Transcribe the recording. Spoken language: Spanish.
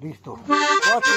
Listo. Cuatro.